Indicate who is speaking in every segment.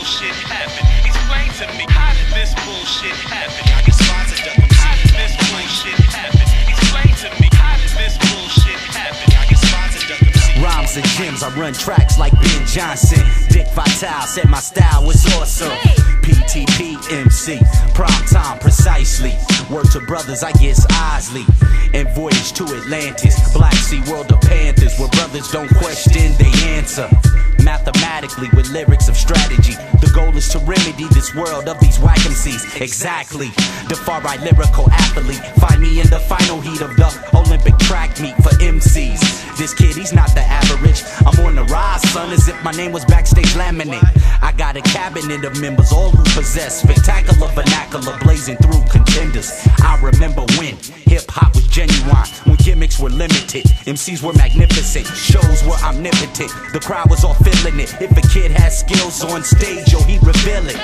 Speaker 1: bullshit happen? Explain to me, how did this bullshit happen? How did this bullshit happen? Explain to me, how did this bullshit happen?
Speaker 2: Rhymes and gems, I run tracks like Ben Johnson. Dick Vitale said my style was awesome. PTP MC, prime time precisely. Word to brothers, I guess Isley. And voyage to Atlantis, Black Sea world of Panthers, where brothers don't question, they answer. Mathematically, with lyrics of strategy. The goal is to remedy this world of these whack. Exactly. The far right lyrical athlete. Find me in the final heat of the of members, all who possess spectacular vernacular, blazing through contenders. I remember when hip hop was genuine, when gimmicks were limited, MCs were magnificent, shows were omnipotent. The crowd was all feeling it. If a kid has skills on stage, yo, he reveal it.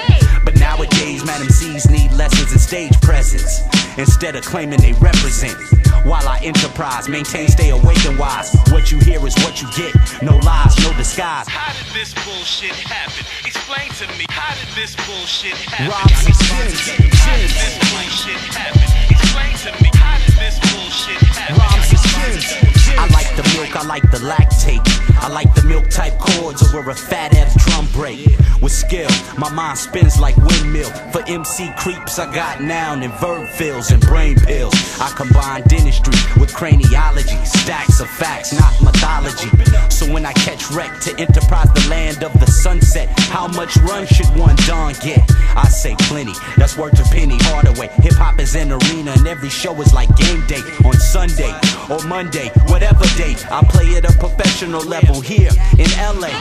Speaker 2: But nowadays, man, MCs need lessons in stage presence instead of claiming they represent. While I enterprise, maintain, stay awake and wise. What you hear is what you get. No lies, no disguise.
Speaker 1: How did this bullshit happen? Explain to me, how did this bullshit happen?
Speaker 2: Rhymes chords over a fat ass drum break. With skill, my mind spins like windmill. For MC creeps, I got noun and verb fills and brain pills. I combine dentistry with craniology, stacks of facts, not mythology. So when I catch wreck to enterprise the land of the sunset, how much run should one Don get? I say plenty. That's worth a Penny Hardaway. Hip hop is an arena, and every show is like game day on Sunday or Monday, whatever day. I play at a professional level here in LA,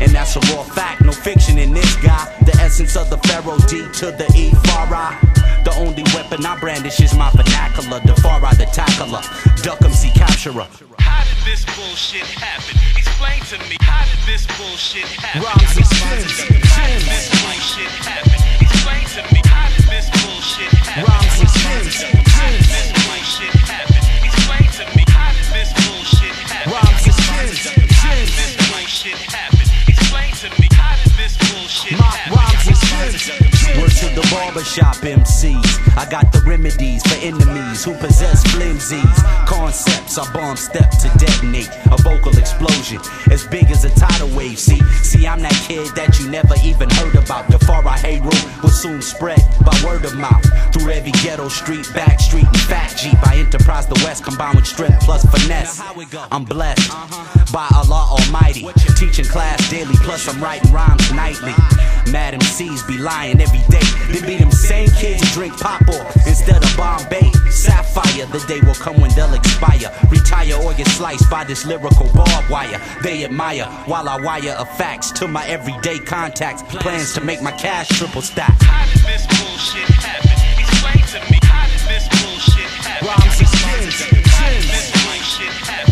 Speaker 2: and that's a raw fact, no fiction in this guy. The essence of the Pharaoh D to the E far I. The only weapon I brandish is my vernacular. Defari, the tackler, duck 'em, see capturer.
Speaker 1: How did this bullshit happen? Explain to me, how did this bullshit happen?
Speaker 2: Rhymes and
Speaker 1: How did this bullshit happen? Explain to me,
Speaker 2: barbershop MCs. I got the remedies for enemies who possess flimsies. Concepts I bomb step to detonate a vocal explosion as big as a tidal wave. See, see, I'm that kid that you never even heard about. Defari hate room will soon spread by word of mouth every ghetto street, back street, and fat jeep. I enterprise the West combined with strength plus finesse. I'm blessed by Allah Almighty, teaching class daily. Plus I'm writing rhymes nightly. Mad MCs be lying every day. They be them same kids who drink pop instead of Bombay. Sapphire, the day will come when they'll expire. Retire or get sliced by this lyrical barbed wire. They admire while I wire a facts to my everyday contacts. Plans to make my cash triple stack.
Speaker 1: How did this bullshit happen? To me, how did this bullshit happen?
Speaker 2: Rhymes and
Speaker 1: How did this bullshit. Happen?